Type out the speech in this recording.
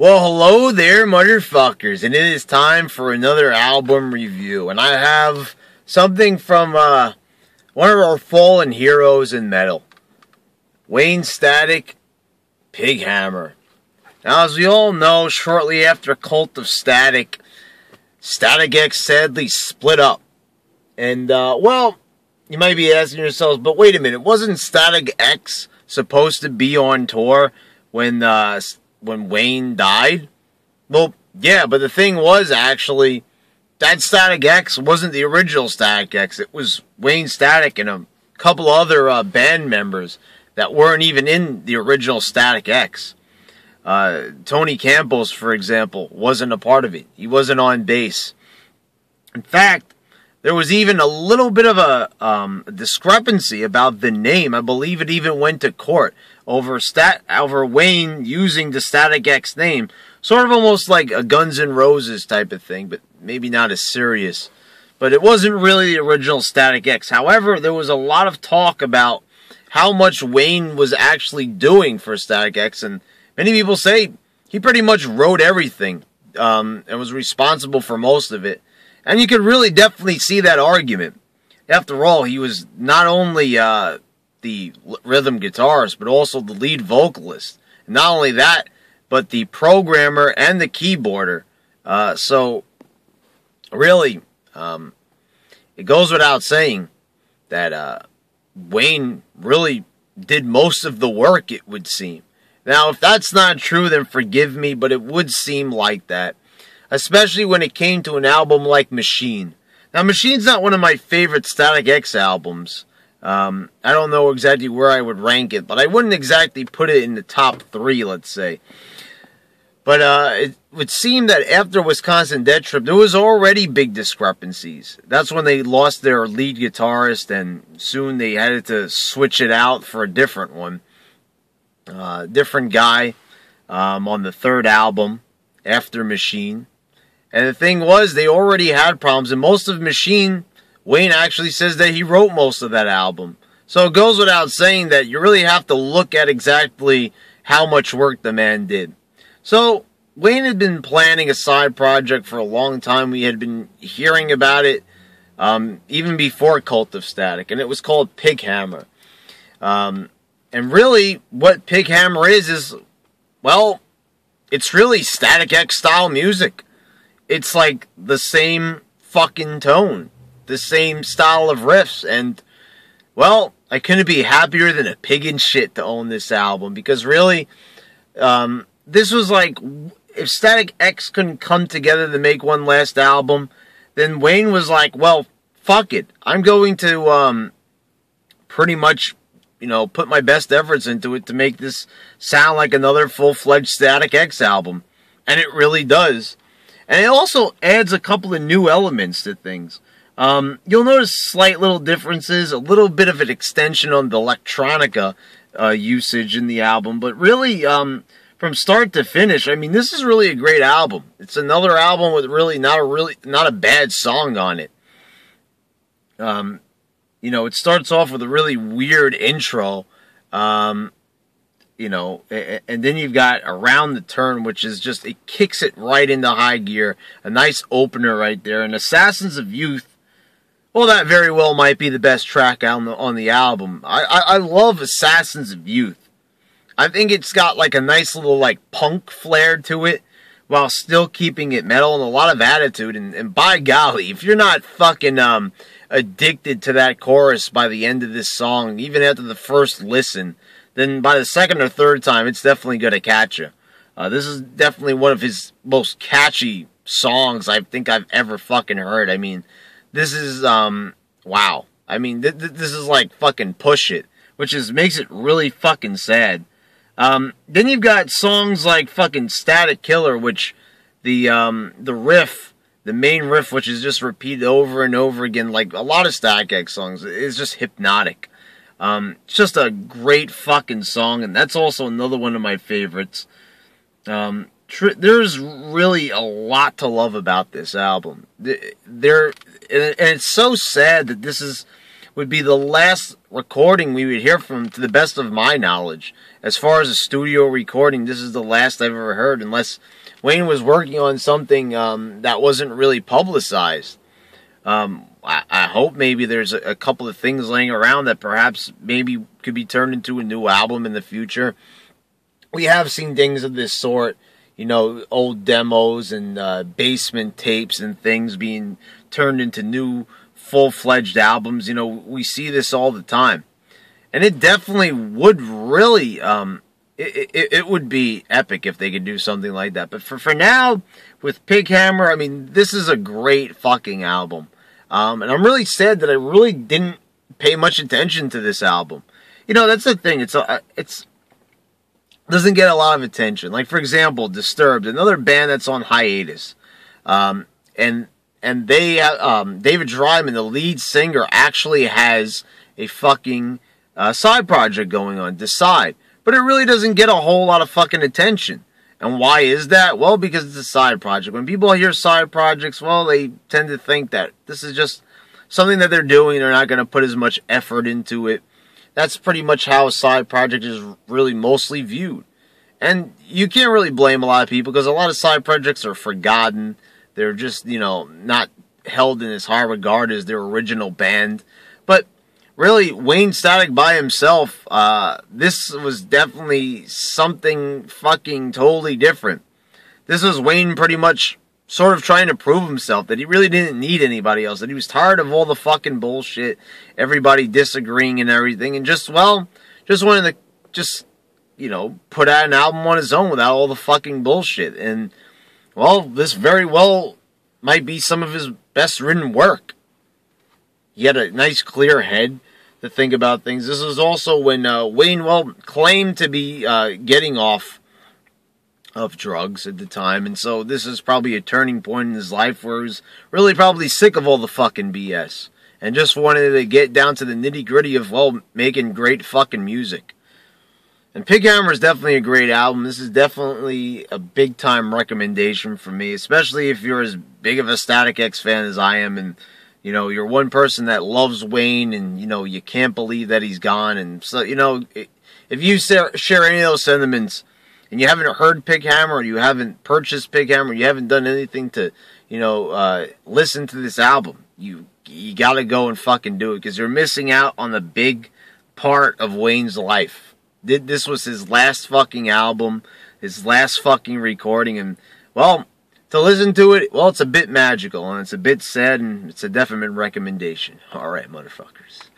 Well, hello there, motherfuckers, and it is time for another album review. And I have something from uh, one of our fallen heroes in metal, Wayne Static, Pighammer. Now, as we all know, shortly after Cult of Static, Static X sadly split up. And, uh, well, you might be asking yourselves, but wait a minute, wasn't Static X supposed to be on tour when uh, when Wayne died? Well, yeah, but the thing was actually that Static X wasn't the original Static X. It was Wayne Static and a couple other uh, band members that weren't even in the original Static X. Uh, Tony Campos, for example, wasn't a part of it. He wasn't on bass. In fact, there was even a little bit of a um, discrepancy about the name. I believe it even went to court over stat over Wayne using the Static X name, sort of almost like a Guns N' Roses type of thing, but maybe not as serious. But it wasn't really the original Static X. However, there was a lot of talk about how much Wayne was actually doing for Static X, and many people say he pretty much wrote everything um, and was responsible for most of it. And you could really definitely see that argument. After all, he was not only uh, the rhythm guitarist, but also the lead vocalist. Not only that, but the programmer and the keyboarder. Uh, so, really, um, it goes without saying that uh, Wayne really did most of the work, it would seem. Now, if that's not true, then forgive me, but it would seem like that especially when it came to an album like Machine. Now, Machine's not one of my favorite Static X albums. Um, I don't know exactly where I would rank it, but I wouldn't exactly put it in the top three, let's say. But uh, it would seem that after Wisconsin Death Trip, there was already big discrepancies. That's when they lost their lead guitarist, and soon they had to switch it out for a different one. Uh, different guy um, on the third album after Machine. And the thing was, they already had problems. And most of Machine, Wayne actually says that he wrote most of that album. So it goes without saying that you really have to look at exactly how much work the man did. So Wayne had been planning a side project for a long time. We had been hearing about it um, even before Cult of Static, and it was called Pighammer. Um, and really, what Pighammer is is, well, it's really Static X style music it's like the same fucking tone, the same style of riffs, and well, I couldn't be happier than a pig in shit to own this album because really, um, this was like if Static X couldn't come together to make one last album, then Wayne was like, well, fuck it, I'm going to um, pretty much you know, put my best efforts into it to make this sound like another full fledged Static X album. And it really does. And it also adds a couple of new elements to things. Um, you'll notice slight little differences, a little bit of an extension on the electronica uh, usage in the album, but really, um, from start to finish, I mean, this is really a great album. It's another album with really not a really not a bad song on it. Um, you know, it starts off with a really weird intro. Um, you know, and then you've got around the turn, which is just it kicks it right into high gear. A nice opener right there. And Assassins of Youth, well, that very well might be the best track on the on the album. I I, I love Assassins of Youth. I think it's got like a nice little like punk flair to it, while still keeping it metal and a lot of attitude. And, and by golly, if you're not fucking um addicted to that chorus by the end of this song, even after the first listen then by the second or third time, it's definitely going to catch you. Uh, this is definitely one of his most catchy songs I think I've ever fucking heard. I mean, this is um wow. I mean, th- th- this is like fucking push it, which is makes it really fucking sad. Um, then you've got songs like fucking Static Killer, which the um the riff, the main riff, which is just repeated over and over again, like a lot of Static X songs, is just hypnotic. Um, it's just a great fucking song, and that's also another one of my favorites. Um, tr- there's really a lot to love about this album. There, and it's so sad that this is would be the last recording we would hear from, to the best of my knowledge. As far as a studio recording, this is the last I've ever heard, unless Wayne was working on something um, that wasn't really publicized. Um, I, I, hope maybe there's a, a, couple of things laying around that perhaps maybe could be turned into a new album in the future. We have seen things of this sort, you know, old demos and uh, basement tapes and things being turned into new full fledged albums. You know, we see this all the time. And it definitely would really, um, it, it, it, would be epic if they could do something like that. But for, for now, with Pighammer, I mean, this is a great fucking album. Um, and I'm really sad that I really didn't pay much attention to this album. You know, that's the thing. It's a, it's doesn't get a lot of attention. Like for example, Disturbed, another band that's on hiatus, um, and and they um, David Draiman, the lead singer, actually has a fucking uh, side project going on, Device, but it really doesn't get a whole lot of fucking attention. And why is that? Well, because it's a side project. When people hear side projects, well, they tend to think that this is just something that they're doing. They're not going to put as much effort into it. That's pretty much how a side project is really mostly viewed. And you can't really blame a lot of people because a lot of side projects are forgotten. They're just, you know, not held in as high regard as their original band. But really, Wayne Static by himself, uh, this was definitely something fucking totally different. This was Wayne pretty much sort of trying to prove himself that he really didn't need anybody else, that he was tired of all the fucking bullshit, everybody disagreeing and everything, and just, well, just wanted to just, you know, put out an album on his own without all the fucking bullshit. And, well, this very well might be some of his best written work. He had a nice clear head to think about things. This is also when uh, Wayne well claimed to be uh, getting off of drugs at the time, and so this is probably a turning point in his life where he's really probably sick of all the fucking BS and just wanted to get down to the nitty gritty of well making great fucking music. And Pighammer is definitely a great album. This is definitely a big time recommendation for me, especially if you're as big of a Static X fan as I am and you know, you're one person that loves Wayne and, you know, you can't believe that he's gone. And so, you know, if you share any of those sentiments and you haven't heard Pighammer or you haven't purchased Pighammer, you haven't done anything to, you know, uh, listen to this album, you, you gotta go and fucking do it because you're missing out on the big part of Wayne's life. This was his last fucking album, his last fucking recording, and, well, to listen to it, well, it's a bit magical and it's a bit sad and it's a definite recommendation. All right, motherfuckers.